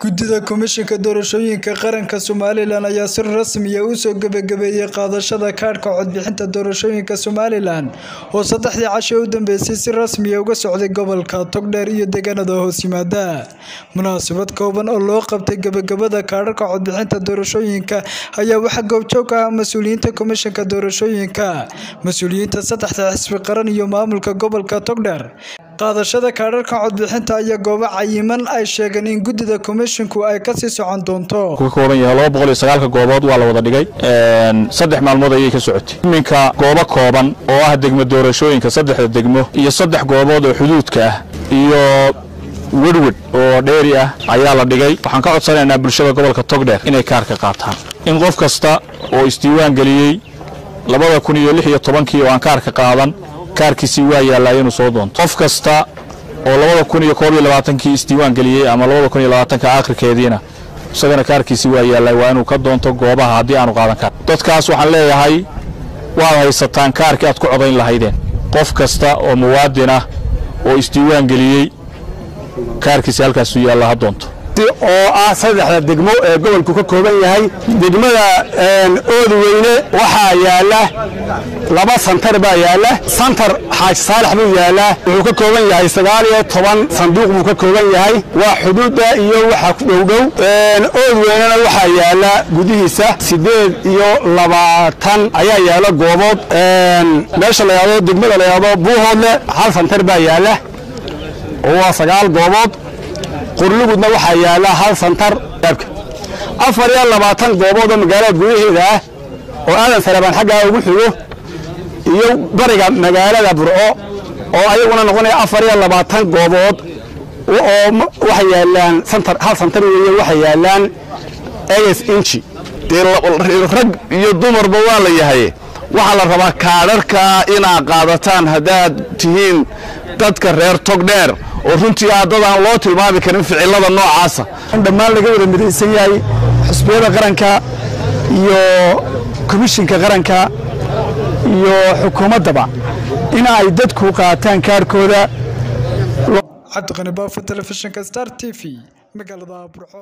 Guddida Komishanka Doorashooyinka Qaranka Somalilan ayaa si rasmi ah u soo gabagabeeyay qaadashada kaadhka codbixinta doorashooyinka Somalilan oo saddexdii casho u dambeysay si rasmi ah uga socday gobolka Togdheer iyo deegaanada hoos yimaada. Munaasabad kooban oo loo qabtay gabagabada kaadhka codbixinta doorashooyinka ayaa waxaa goobjoog ka ah mas'uuliyiinta Komishanka Doorashooyinka, mas'uuliyiinta saddexda xisbi qaran iyo maamulka gobolka Togdheer. Qaadashada kaadhadhka codbixinta ayaa goobo cayiman ay sheegeen in guddida komishinku ay ka sii socon doonto. iyo goobood waa la wada dhigay. Saddex maalmood ayay ka socotay. Iminka goobo kooban oo ah degmo doorashooyinka saddexda degmo iyo saddex goobood oo xuduudka ah iyo wedwed oo dheeri ah ayaa la dhigay. Waxaan ka codsanaynaa bulshada gobolka togdheer inay kaarka qaataan. In qof kasta oo isdiiwaan geliyey labada kun iyo lix iyo tobankii oo aan kaarka qaadan kaarkiisii waa yaallaa inuu soo doonto. Qof kasta oo labada kun iyo koob iyo labaatankii isdiiwaan geliyey ama labada kun iyo labaatanka aakhirkeediina isagana kaarkiisii waa yaallaa waa inuu ka doonto goobaha haddii aanu qaadan karin. Dadkaas waxaan leeyahay waad haysataan kaarkii aad ku codayn lahaydeen. Qof kasta oo muwaadin ah oo isdiiwaan geliyey kaarkiisi halkaasuu yaallaa ha doonto oo ah saddexda degmo ee gobolku ka kooban yahay. Degmada oodweyne waxaa yaalla laba santar baa yaalla santar xaaji saalax buu yaalaa wuxuu ka kooban yahay sagaal iyo toban sanduuq buu ka kooban yahay. Waa xuduudda iyo waxa ku dhowdhow. Oodweynena waxaa yaalla gudihiisa siddeed iyo labaatan ayaa yaalla goobood. Meesha la yidhahdo degmada la yidhahdo buuhoodle hal santar baa yaalla oo waa sagaal goobood qurlugudna waxaa yaalla hal santar afar iyo labaatan goobood oo magaalada gudaheeda ah oo aadan sarabaan xaggaa ugu xigo iyo bariga magaalada burco oo ayaguna noqonaya afar iyo labaatan goobood oo waxay yaalaan santar hal santar weeye waxay yaalaan eges inji dee rag iyo dumarba waa la yahay. Waxaa la rabaa kaadharka inaad qaadataan haddaad tihiin dadka reer togdheer oo runtii ah dad aan loo tilmaami karin ficilada noocaasa. Dhammaan laga wada midaysan yahay xusbiyada qaranka iyo komishinka qaranka iyo xukuumaddaba in ay dadku qaataan kaarhkooda cabdiqani baafo telefishinka star t v magaalada burco